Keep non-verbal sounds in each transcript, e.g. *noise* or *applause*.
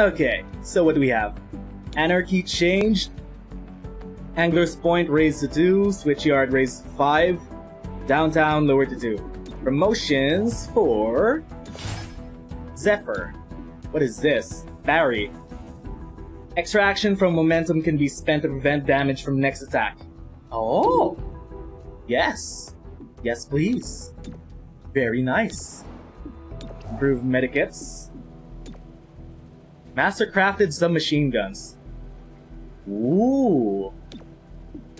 Okay, so what do we have? Anarchy changed. Angler's Point raised to 2, Switchyard raised to 5, Downtown lowered to 2. Promotions for... Zephyr. What is this? Barry. Extra action from momentum can be spent to prevent damage from next attack. Oh! Yes. Yes, please. Very nice. Improved medikits. Mastercrafted submachine guns. Ooh.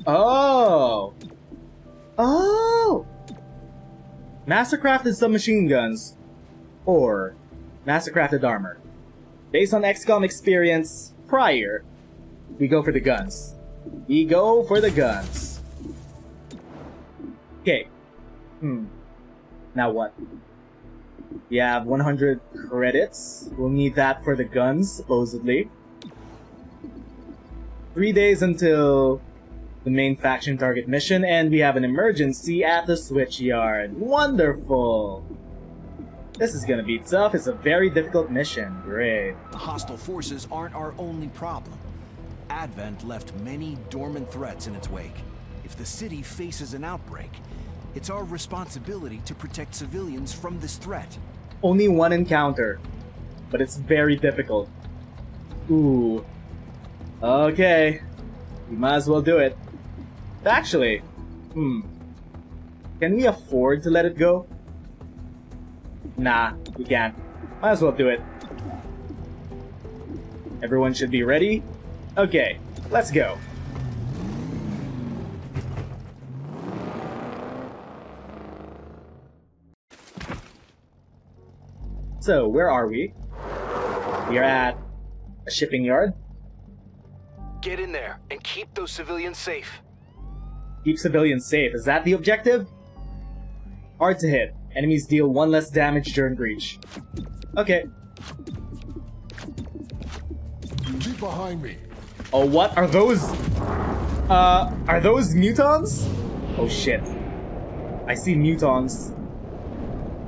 Oh. Oh. Mastercrafted submachine guns. Or Mastercrafted armor. Based on XCOM experience prior, we go for the guns. We go for the guns. Okay. Hmm. Now what? We have 100 credits. We'll need that for the guns, supposedly. Three days until the main faction target mission, and we have an emergency at the switchyard. Wonderful! This is gonna be tough. It's a very difficult mission. Great. The hostile forces aren't our only problem. Advent left many dormant threats in its wake. If the city faces an outbreak, it's our responsibility to protect civilians from this threat. Only one encounter, but it's very difficult. Ooh. Okay. We might as well do it. Actually, hmm. Can we afford to let it go? Nah, we can't. Might as well do it. Everyone should be ready? Okay, let's go. So, where are we? We are at a shipping yard. Get in there and keep those civilians safe. Keep civilians safe. Is that the objective? Hard to hit. Enemies deal one less damage during breach. Okay. Keep behind me. Oh, what are those? Uh, are those mutons? Oh shit. I see mutons.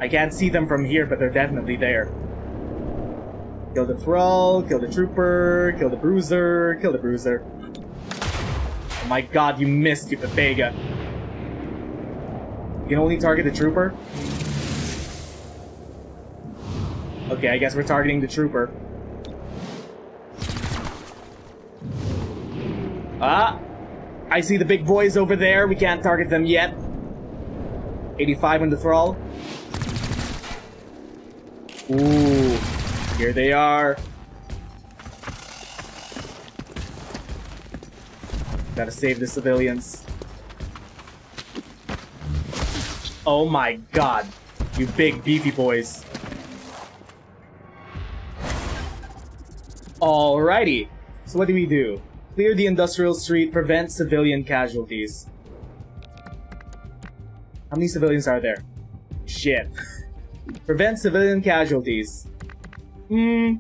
I can't see them from here, but they're definitely there. Kill the thrall, kill the trooper, kill the bruiser, kill the bruiser. Oh my god, you missed, you Vega. You can only target the trooper? Okay, I guess we're targeting the trooper. Ah! I see the big boys over there. We can't target them yet. 85 on the thrall. Ooh. Here they are. Gotta save the civilians. Oh my god. You big beefy boys. Alrighty. So what do we do? Clear the industrial street, prevent civilian casualties. How many civilians are there? Shit. *laughs* prevent civilian casualties. Hmm.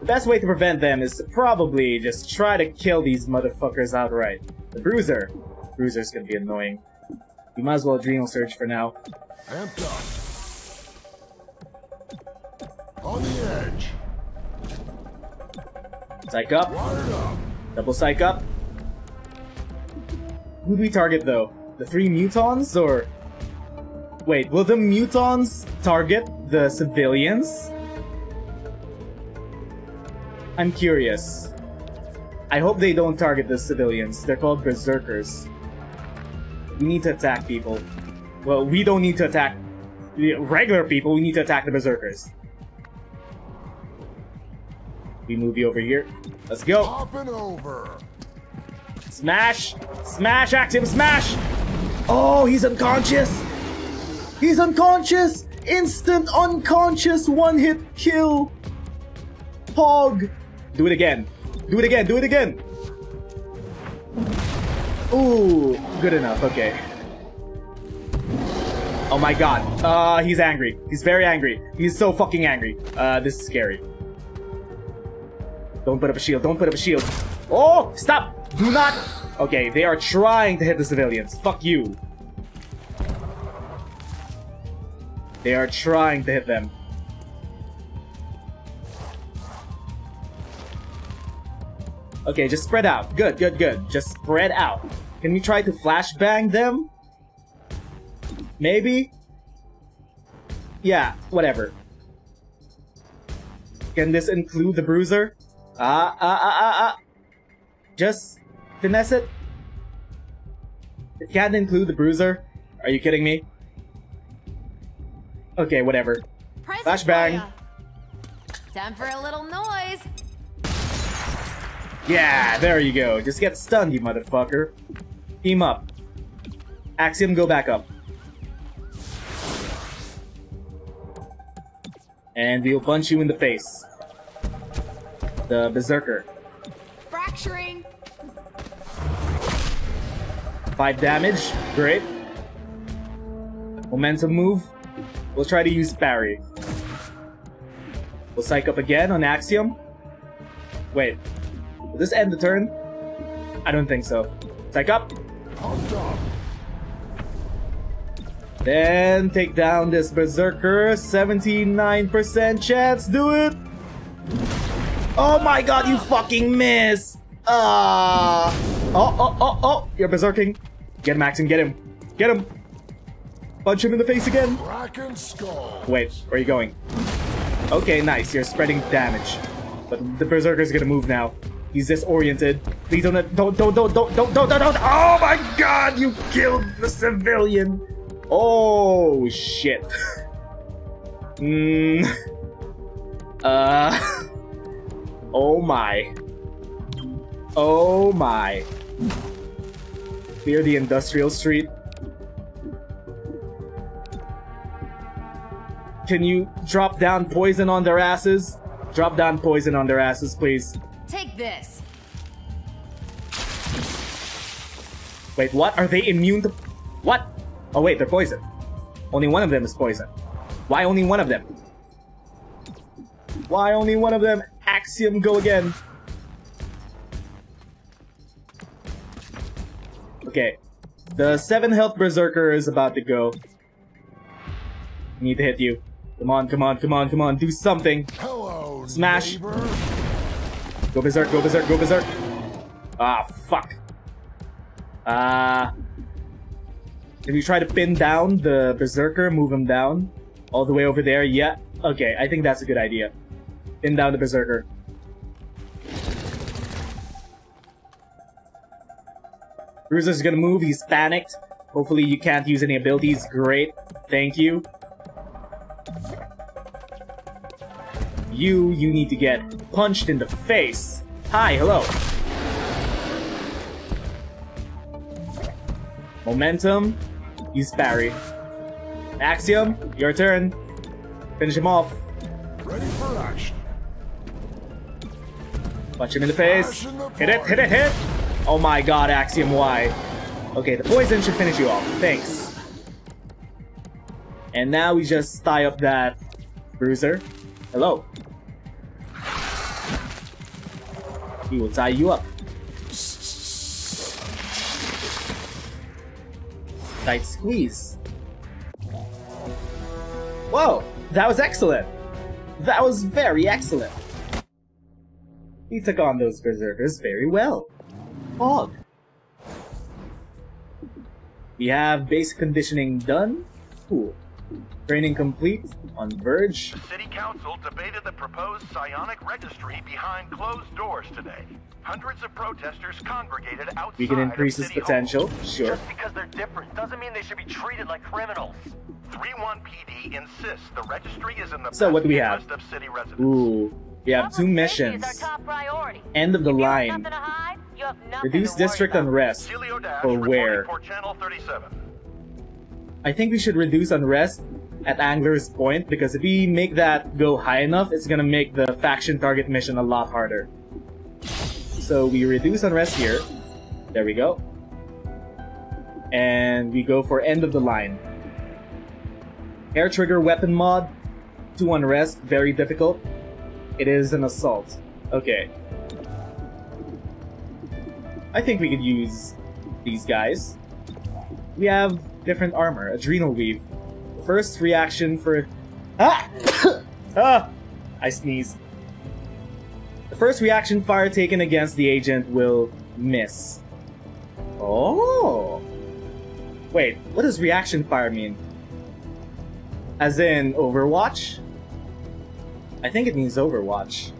The best way to prevent them is to probably just try to kill these motherfuckers outright. The Bruiser. Bruiser's gonna be annoying. We might as well Adrenal Surge for now. Amped up. On the edge. Psych up. Up. Double psych up. Who do we target though? The three mutons or... Wait, will the mutons target the civilians? I'm curious. I hope they don't target the civilians. They're called berserkers. We need to attack people. Well, we don't need to attack the regular people, we need to attack the berserkers. We move you over here. Let's go. Hopping over. Smash! Smash! Active smash! Oh, he's unconscious! He's unconscious! Instant unconscious one hit kill! Hog! Do it again. Do it again. Do it again. Ooh, good enough. Okay. Oh my god. Uh, he's angry. He's very angry. He's so fucking angry. Uh, this is scary. Don't put up a shield. Don't put up a shield. Oh, stop! Do not! Okay, they are trying to hit the civilians. Fuck you. They are trying to hit them. Okay, just spread out. Good, good, good. Just spread out. Can we try to flashbang them? Maybe? Yeah, whatever. Can this include the bruiser? Ah, ah, ah, ah, ah. Just finesse it. It can't include the bruiser. Are you kidding me? Okay, whatever. Flashbang. Time for a little noise. Yeah, there you go. Just get stunned, you motherfucker. Team up. Axiom, go back up. And we'll punch you in the face. The Berserker. Fracturing. 5 damage. Great. Momentum move. We'll try to use parry. We'll psych up again on Axiom. Wait. Will this end the turn? I don't think so. Psych up. Then take down this Berserker. 79% chance. Do it! Oh my god, you fucking miss! Ah! Oh, oh, oh, oh! You're berserking. Get him, Axiom, get him. Get him! Punch him in the face again. Wait, where are you going? Okay, nice. You're spreading damage. But the Berserker's gonna move now. He's disoriented. Please don't, don't, don't, don't, don't, don't, don't, don't, don't. Oh my god, you killed the civilian. Oh, shit. *laughs* Hmm. Uh. *laughs* Oh my. Oh my. Clear the industrial street. Can you drop down poison on their asses? Drop down poison on their asses, please. Take this. Wait, what? Are they immune to... What? Oh wait, they're poisoned. Only one of them is poisoned. Why only one of them? Why only one of them? Axiom, go again. Okay. The 7 health Berserker is about to go. Need to hit you. Come on, come on, come on, come on. Do something. Hello, Smash. neighbor. Go berserk, go berserk, go berserk. Ah, fuck. Ah. Can you try to pin down the berserker, move him down? All the way over there? Yeah. Okay, I think that's a good idea. Pin down the berserker. Bruiser's gonna move, he's panicked. Hopefully you can't use any abilities. Great. Thank you. You, you need to get punched in the face. Hi, hello. Momentum, use parry. Axiom, your turn. Finish him off. Ready for action. Punch him in the face. Flash in the Hit it, hit it, hit! Oh my god, Axiom why? Okay, the poison should finish you off. Thanks. And now we just tie up that bruiser. Hello. He will tie you up. Tight squeeze. Whoa! That was excellent! That was very excellent! He took on those berserkers very well. Hog. We have basic conditioning done. Cool. Training complete. On Verge. The City Council debated the proposed psionic registry behind closed doors today. Hundreds of protesters congregated outside We can increase his City Hall. potential. Sure. Just because they're different doesn't mean they should be treated like criminals. 3-1 PD insists the registry is in the So what best do we have? interest of city residents. Ooh. We have two missions. Is our top priority. End of the you line. hide, you Reduce district about. unrest. Celio Dash For where? for Channel 37. I think we should reduce unrest at Angler's Point because if we make that go high enough, it's gonna make the faction target mission a lot harder. So we reduce unrest here. There we go. And we go for end of the line. Air trigger weapon mod. To unrest, very difficult. It is an assault. Okay. I think we could use these guys. We have different armor. Adrenal Weave. First reaction for... Ah! *coughs* ah! I sneeze. The first reaction fire taken against the agent will miss. Oh! Wait, what does reaction fire mean? As in Overwatch? I think it means Overwatch.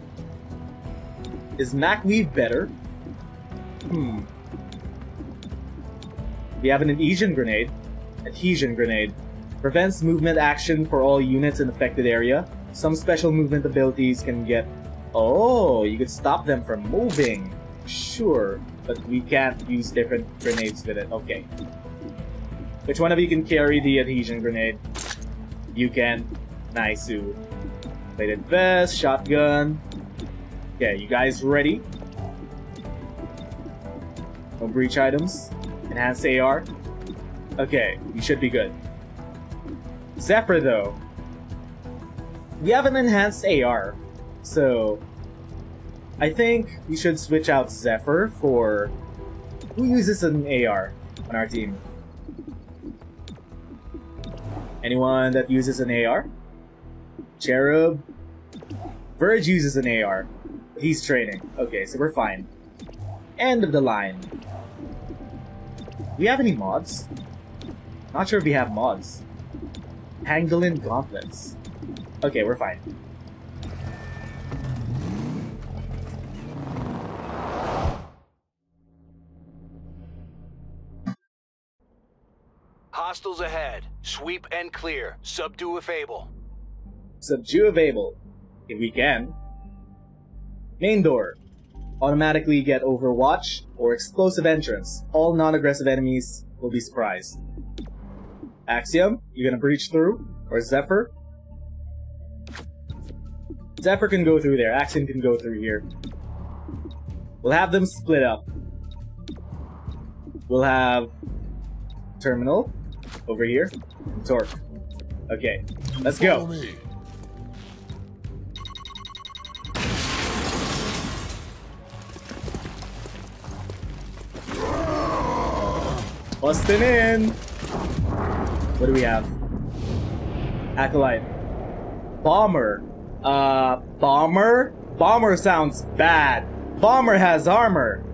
Is MacWeave better? Hmm. We have an adhesion grenade. Adhesion grenade. Prevents movement action for all units in affected area. Some special movement abilities can get... Oh, you could stop them from moving. Sure, but we can't use different grenades with it. Okay. Which one of you can carry the adhesion grenade? You can. Nice. Plated vest, shotgun. Okay, you guys ready? No breach items. Enhanced AR. Okay, you should be good. Zephyr, though. We have an enhanced AR, so I think we should switch out Zephyr for who uses an AR on our team. Anyone that uses an AR? Cherub? Verge uses an AR. He's training. Okay, so we're fine. End of the line. Do We have any mods? Not sure if we have mods. Pangolin gauntlets. Okay, we're fine. Hostiles ahead. Sweep and clear. Subdue if able. Subdue if able. If we can. Main door. Automatically get Overwatch or Explosive Entrance. All non-aggressive enemies will be surprised. Axiom, you gonna breach through? Or Zephyr? Zephyr can go through there, Axiom can go through here. We'll have them split up. We'll have Terminal over here, and Torque. Okay, let's go. me. Busting in! What do we have? Acolyte. Bomber. Uh, Bomber? Bomber sounds bad. Bomber has armor.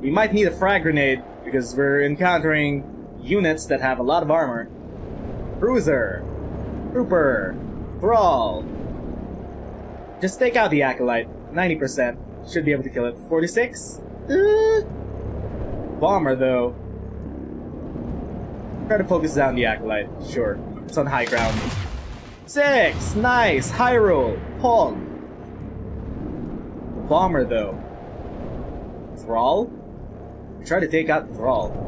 We might need a frag grenade because we're encountering units that have a lot of armor. Bruiser. Trooper. Thrall. Just take out the Acolyte. 90%. Should be able to kill it. 46? Uh, Bomber, though. Try to focus down the Acolyte. Sure. It's on high ground. Six! Nice! Roll! Hog! Bomber, though. Thrall? Try to take out Thrall.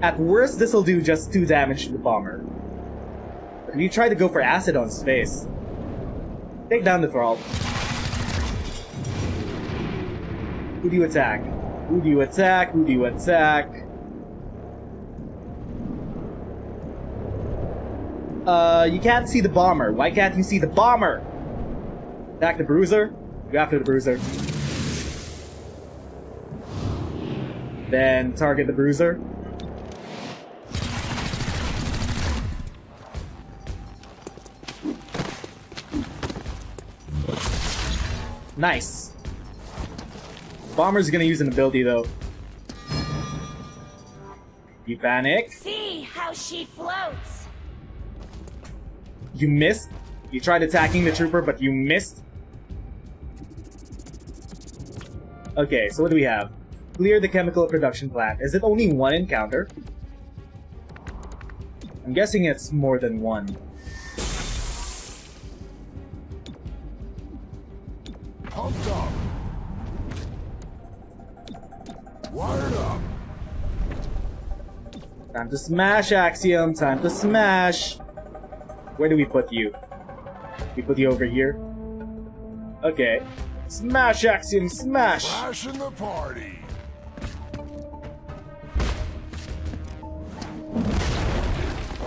At worst, this'll do just 2 damage to the Bomber. But if you try to go for acid on his face, take down the Thrall. Who do you attack? Who do you attack? Who do you attack? Uh, you can't see the bomber. Why can't you see the bomber? Attack the bruiser. Go after the bruiser. Then target the bruiser. Nice. Bomber's gonna use an ability though. You panic. See how she floats. You missed. You tried attacking the trooper, but you missed. Okay, so what do we have? Clear the chemical production plant. Is it only one encounter? I'm guessing it's more than one. Pumped up. Wired up. Time to smash, Axiom. Time to smash. Where do we put you? We put you over here. Okay. Smash, Axiom, smash! Crashing the party.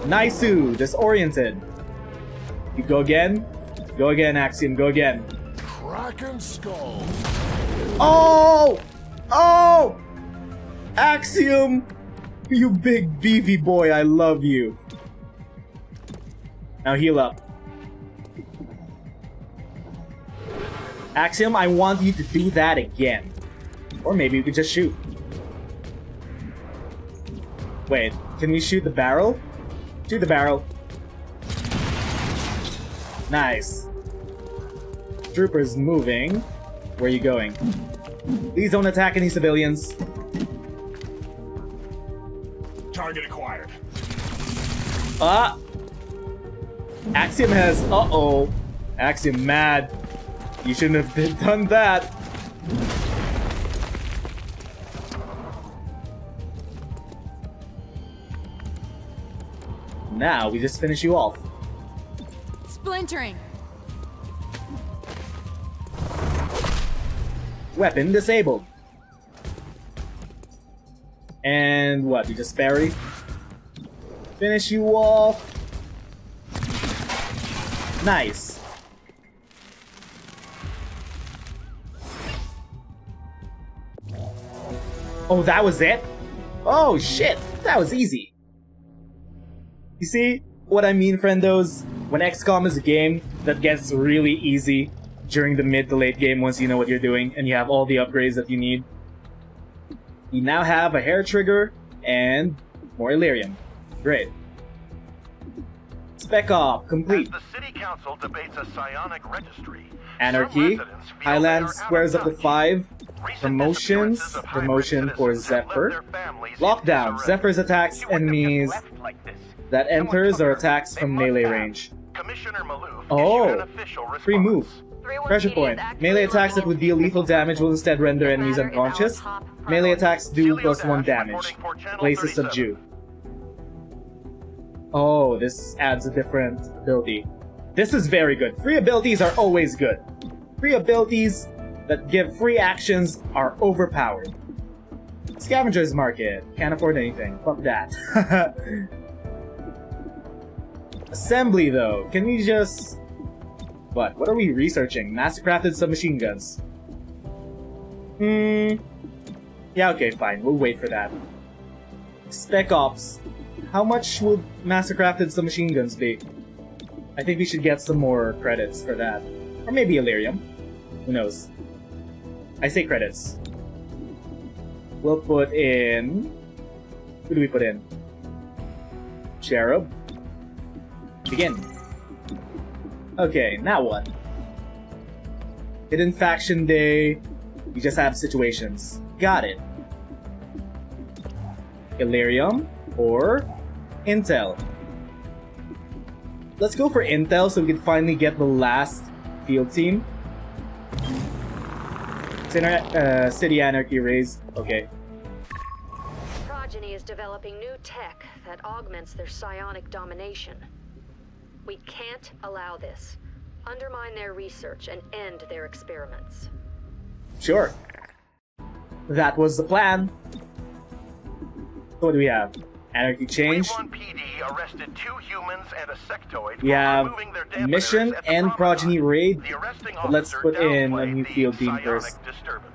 Naisu, disoriented. You go again? Go again, Axiom, go again. Kraken skull. Oh! Oh! Axiom! You big beefy boy, I love you. Now heal up. Axiom, I want you to do that again. Or maybe we could just shoot. Wait, can we shoot the barrel? Shoot the barrel. Nice. Troopers moving. Where are you going? Please don't attack any civilians. Target acquired. Ah! Axiom has. Uh oh. Axiom mad. You shouldn't have *laughs* done that. Now we just finish you off. Splintering. Weapon disabled. And what? you just parry? Finish you off. Nice. Oh, that was it? Oh shit, that was easy. You see what I mean, friendos? When XCOM is a game that gets really easy during the mid to late game once you know what you're doing and you have all the upgrades that you need. You now have a hair trigger and more Elerium. Great. Spec Op, complete. As the city council debates a psionic registry, Anarchy. some Highland they are out squares up to 5. Recent Promotions. disappearances of hybrid Promotion for citizens have left Zephyr. their families in Lockdown. Zephyr's attacks You wouldn't have enemies like that Someone enters or attacks from melee have. range. Commissioner Maloof Oh. issued an official response. Free move. Pressure point. Melee attacks that would deal lethal damage will instead render enemies unconscious. Melee attacks do plus one damage. reporting for Channel Places 37. subdue. Oh, this adds a different ability. This is very good. Free abilities are always good. Free abilities that give free actions are overpowered. Scavengers Market. Can't afford anything. Fuck that. *laughs* Assembly, though. Can we just... What? What are we researching? Mastercrafted submachine guns. Hmm... Yeah, okay, fine. We'll wait for that. Spec Ops. How much would Mastercrafted submachine guns be? I think we should get some more credits for that. Or maybe Elerium. Who knows? I say credits. We'll put in... Who do we put in? Cherub. Begin. Okay, now what? Hidden Faction Day. We just have situations. Got it. Elerium or Intel. Let's go for Intel so we can finally get the last field team. Uh, City Anarchy raised. Okay. Progeny is developing new tech that augments their psionic domination. We can't allow this. Undermine their research and end their experiments. Sure. That was the plan. What do we have? Anarchy change. Arrested two humans and a sectoid We have their mission and progeny raid. But let's put in a downplayed new the field team psionic first. Disturbance.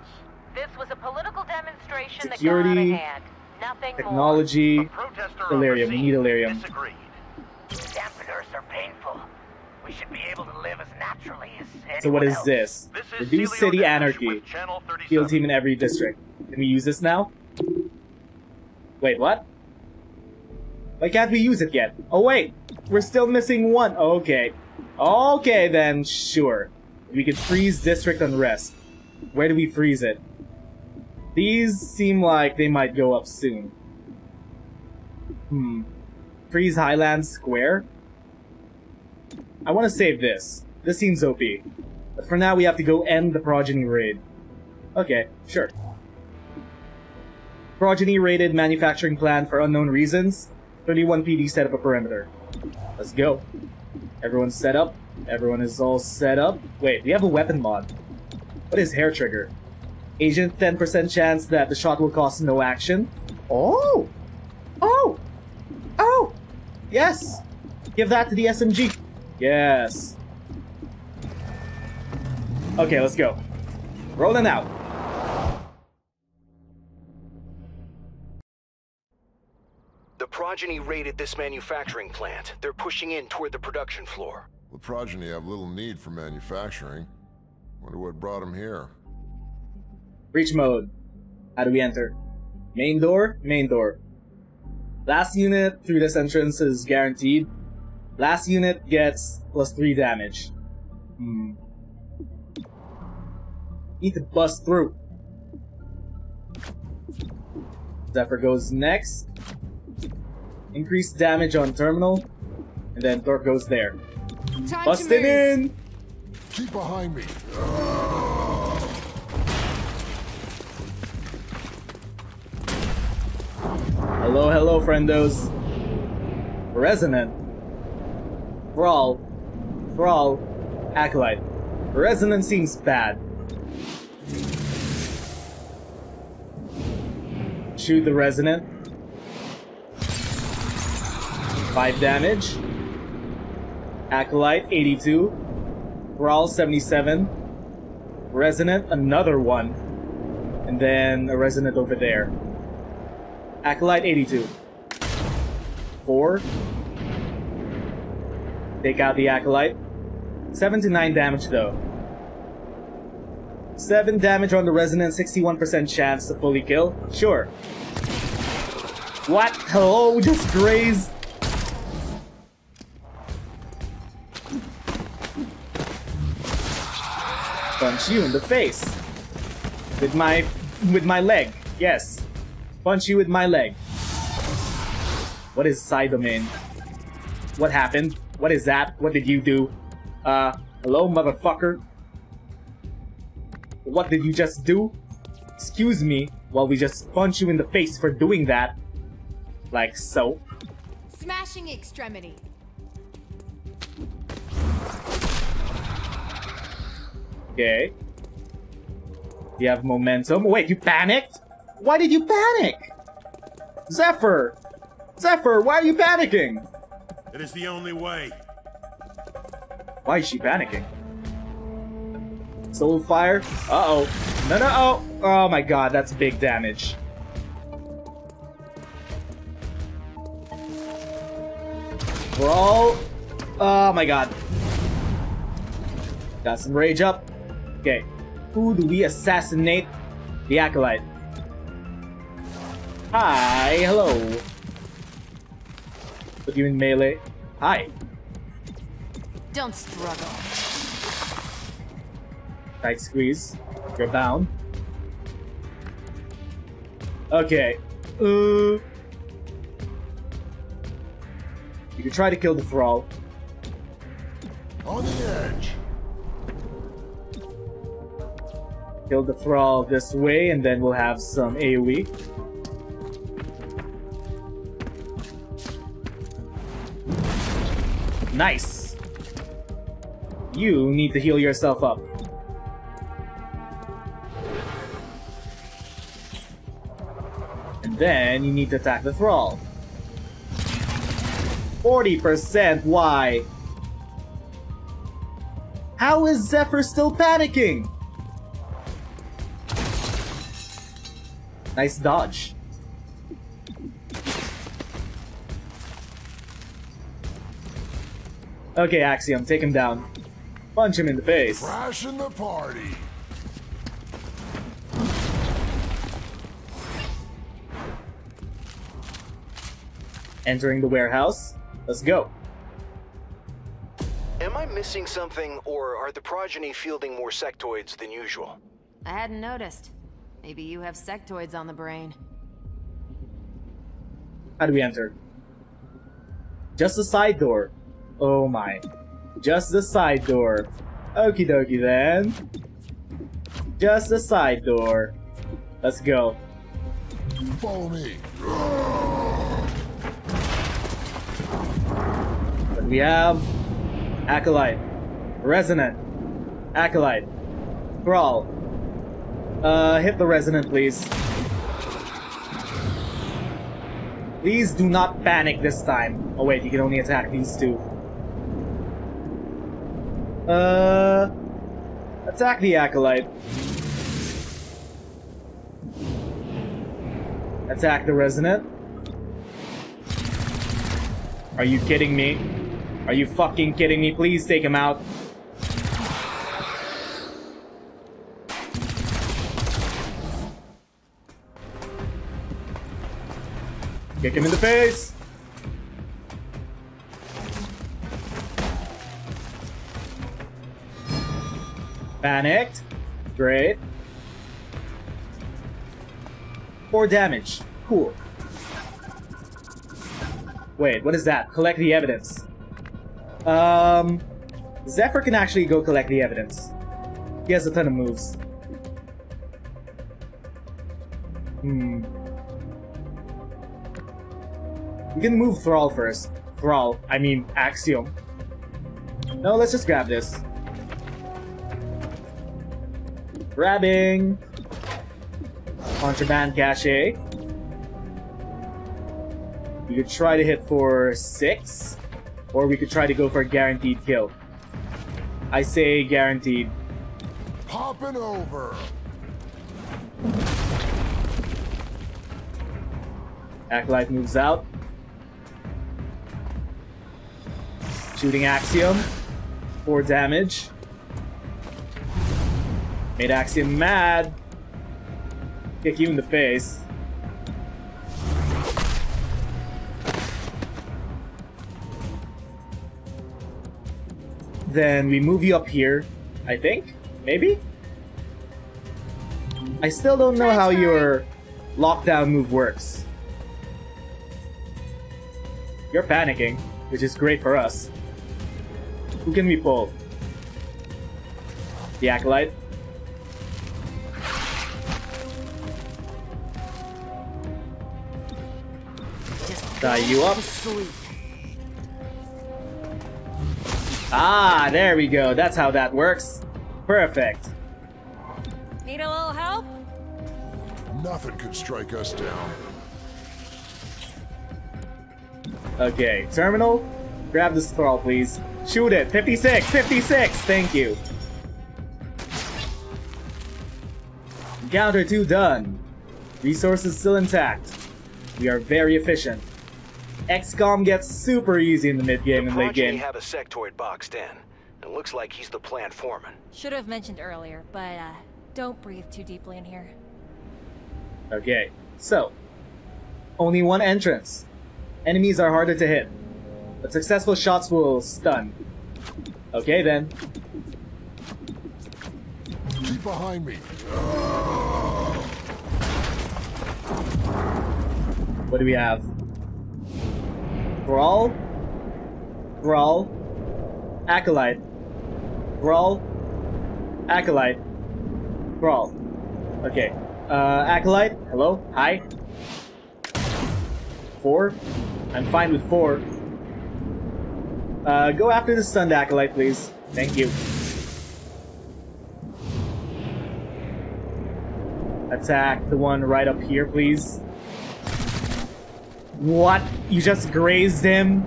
This was a political demonstration Security, that got out. Nothing Technology. A protester on Elerium. We need Elerium. Dampeners are painful. We should be able to live as naturally as anyone So what is this? This is Reduce city anarchy. with Channel 37. Field team in every district. Can we use this now? Wait, what? Why can't we use it yet? Oh wait, we're still missing one. Okay. Okay then, sure. We can freeze district unrest. Where do we freeze it? These seem like they might go up soon. Hmm. Freeze Highland Square? I want to save this. This seems OP. But for now, we have to go end the Progeny raid. Okay, sure. Progeny raided manufacturing plant for unknown reasons. 31 PD set up a perimeter. Let's go. Everyone's set up. Everyone is all set up. Wait, we have a weapon mod. What is hair trigger? Agent 10% chance that the shot will cost no action. Oh! Oh! Oh! Yes! Give that to the SMG. Yes. Okay, let's go. Rolling out. Progeny raided this manufacturing plant. They're pushing in toward the production floor. The progeny have little need for manufacturing. Wonder what brought them here. Breach mode. How do we enter? Main door? Main door. Last unit through this entrance is guaranteed. Last unit gets plus 3 damage. Hmm. Need to bust through. Zephyr goes next. Increased damage on terminal. And then Torque goes there. Time Busting to in! Keep behind me. Hello, hello, friendos. Resonant. Brawl. Brawl. Acolyte. Resonant seems bad. Shoot the Resonant. 5 damage. Acolyte, 82. Brawl, 77. Resonant, another one. And then a Resonant over there. Acolyte 82. 4. Take out the Acolyte. 7 to 9 damage though. 7 damage on the Resonant, 61% chance to fully kill. Sure. What? Hello, just grazed. Punch you in the face. With my with my leg. Yes. Punch you with my leg. What is side? What happened? What is that? What did you do? Uh, hello, motherfucker? What did you just do? Excuse me while we just punch you in the face for doing that. Like so. Smashing extremity. Okay. You have momentum. Wait, you panicked? Why did you panic? Zephyr! Zephyr, why are you panicking? It is the only way. Why is she panicking? Soul fire? Uh-oh. No, no, oh! Oh my god, that's big damage. Brawl. Oh my god. Got some rage up. Okay. Who do we assassinate? The Acolyte. Hi, hello. Put you in melee. Hi. Don't struggle. Tight squeeze. You're bound. Okay. Uh. You can try to kill the thrall. On the edge. Kill the thrall this way, and then we'll have some AoE. Nice. You need to heal yourself up. And then you need to attack the thrall. 40%, why? How is Zephyr still panicking? Nice dodge. Okay, Axiom, take him down. Punch him in the face. Crashing the party. Entering the warehouse. Let's go. Am I missing something, or are the progeny fielding more sectoids than usual? I hadn't noticed. Maybe you have sectoids on the brain. How do we enter? Just the side door. Oh my. Just the side door. Okie dokie then. Just the side door. Let's go. Follow me. But we have Acolyte, Resonant, Acolyte, Brawl. Uh, hit the Resonant, please. Please do not panic this time. Oh wait, you can only attack these two. Uh, attack the Acolyte. Attack the Resonant. Are you kidding me? Are you fucking kidding me? Please take him out. Kick him in the face! Panicked. Great. Four damage. Cool. Wait, what is that? Collect the evidence. Um, Zephyr can actually go collect the evidence. He has a ton of moves. Hmm. We can move Thrall first. Thrall, I mean Axiom. No, let's just grab this. Grabbing! Contraband cache. We could try to hit for 6, or we could try to go for a guaranteed kill. I say guaranteed. Popping over. Acolyte moves out. Shooting Axiom. 4 damage. Made Axiom mad. Kick you in the face. Then we move you up here, I think? Maybe? I still don't know how your lockdown move works. You're panicking, which is great for us. Who can we pull? The Acolyte? Die you up. Ah, there we go. That's how that works. Perfect. Need a little help? Nothing could strike us down. Okay, terminal. Grab this thrall, please. Shoot it. 56, 56. Thank you. Counter 2 done. Resources still intact. We are very efficient. XCOM gets super easy in the mid game and late Progeny game. have a sectoid boxed in. It looks like he's the plant foreman. Should have mentioned earlier, but uh, don't breathe too deeply in here. Okay, so only one entrance. Enemies are harder to hit, but successful shots will stun. Okay then. Keep behind me. What do we have? Brawl? Brawl? Acolyte. Brawl? Acolyte. Brawl. Okay. Uh, Acolyte? Hello? Hi? Four? I'm fine with four. Uh, go after the stunned Acolyte, please. Thank you. Attack the one right up here, please. What? You just grazed him?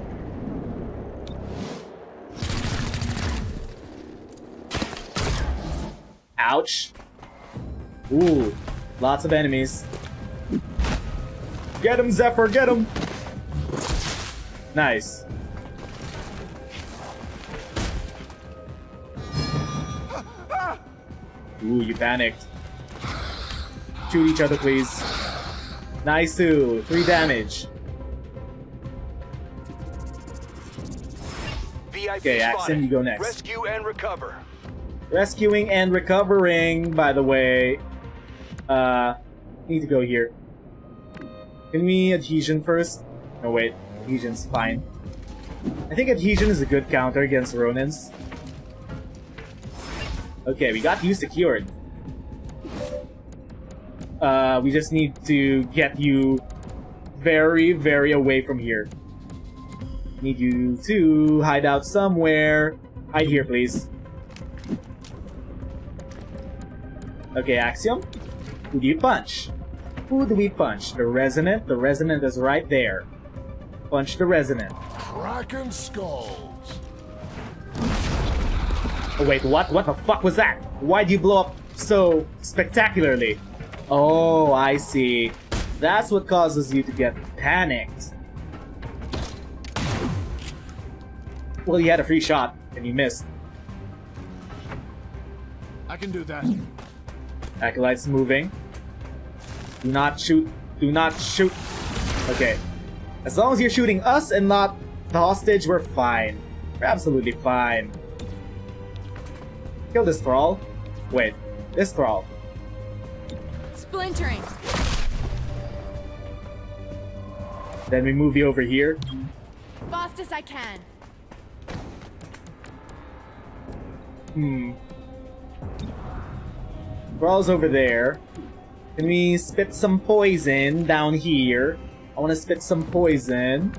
Ouch. Ooh, lots of enemies. Get him, Zephyr, get him! Nice. Ooh, you panicked. Shoot each other, please. Nice, too. Three damage. VIP Okay, Axiom, you go next. Rescue and recover. Rescuing and recovering, by the way. Uh, need to go here. Can we adhesion first? No, wait. Adhesion's fine. I think adhesion is a good counter against Ronins. Okay, we got you secured. Uh, we just need to get you very, very away from here. Need you to hide out somewhere. Hide here, please. Okay, Axiom. Who do you punch? Who do we punch? The Resonant? The Resonant is right there. Punch the Resonant. Cracking skulls. Oh wait, what? What the fuck was that? Why'd you blow up so spectacularly? Oh, I see. That's what causes you to get panicked. Well, you had a free shot, and you missed. I can do that. Acolyte's moving. Do not shoot. Do not shoot. Okay. As long as you're shooting us and not the hostage, we're fine. We're absolutely fine. Kill this thrall. Wait, this thrall. Splintering. Then we move you over here. Fast as I can. Hmm. Thrall's over there. Can we spit some poison down here? I want to spit some poison.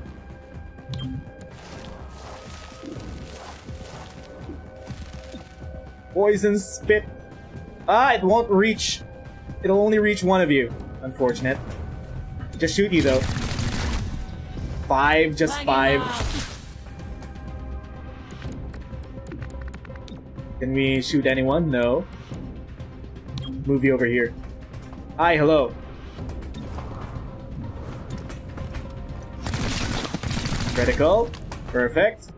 Poison spit. Ah, it won't reach. It'll only reach one of you. Unfortunate. Just shoot you though. Five, just five. Can we shoot anyone? No. Move you over here. Hi, hello. Critical. Perfect.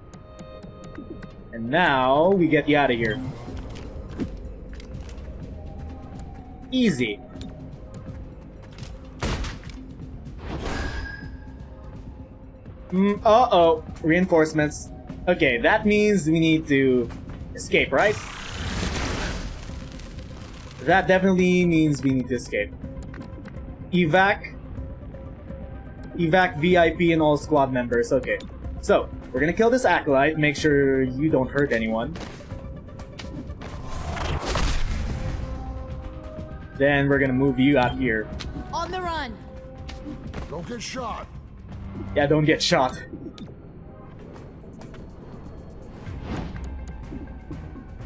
And now we get you out of here. Easy. Mm, uh-oh. Reinforcements. Okay, that means we need to escape, right? That definitely means we need to escape. Evac. Evac VIP and all squad members. Okay. So, we're gonna kill this acolyte, make sure you don't hurt anyone. Then we're gonna move you out here. On the run. Don't get shot. Yeah, don't get shot.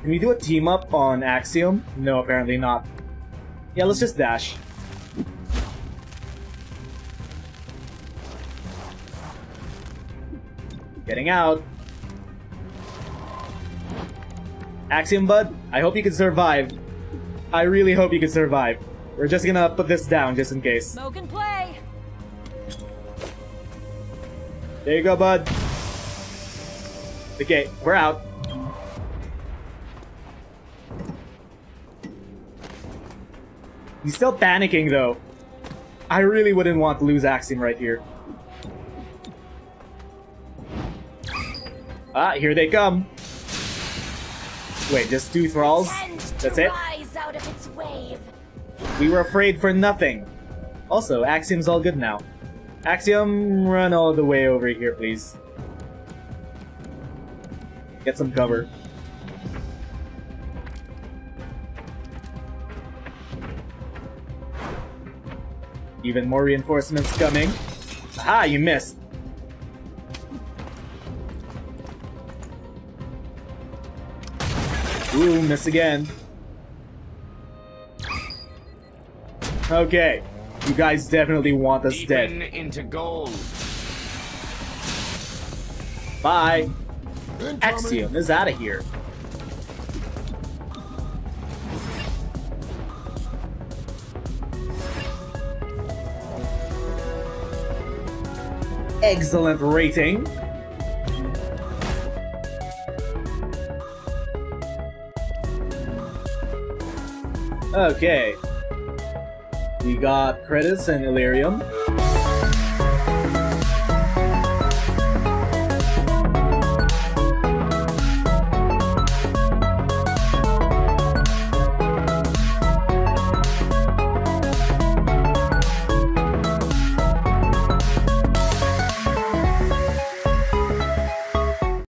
Can we do a team up on Axiom? No, apparently not. Yeah, let's just dash. Getting out. Axiom Bud, I hope you can survive. I really hope you can survive. We're just gonna put this down just in case. Smoke and play. There you go, bud. Okay, we're out. He's still panicking, though. I really wouldn't want to lose Axiom right here. Ah, here they come. Wait, just two thralls? That's it? We were afraid for nothing. Also, Axiom's all good now. Axiom, run all the way over here, please. Get some cover. Even more reinforcements coming. Aha, you missed. Ooh, miss again. Okay. You guys definitely want us dead. into gold. Bye. Incoming. Axiom is out of here. Excellent rating. Okay. Got credits and Elerium.